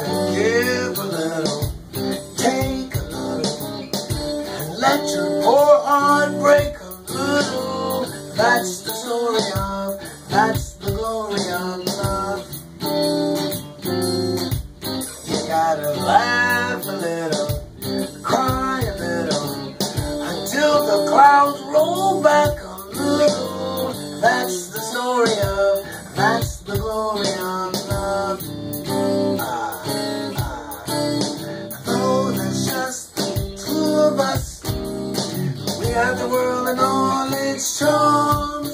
gotta give a little, take a little, and let your poor heart break a little. That's the story of, that's the glory of love. You gotta laugh a little. We have the world and all its charms.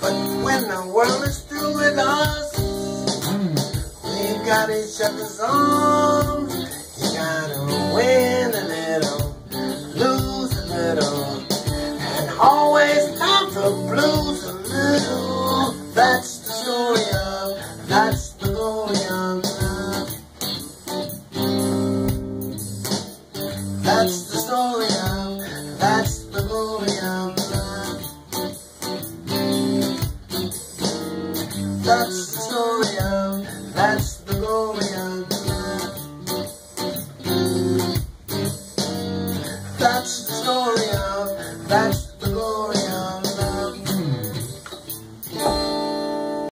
But when the world is through with us, we've got each other's arms. You gotta win a little, lose a little, and always have the blues a little. That's the story of, that's That's the story of. that's the glory of. That's the story of. that's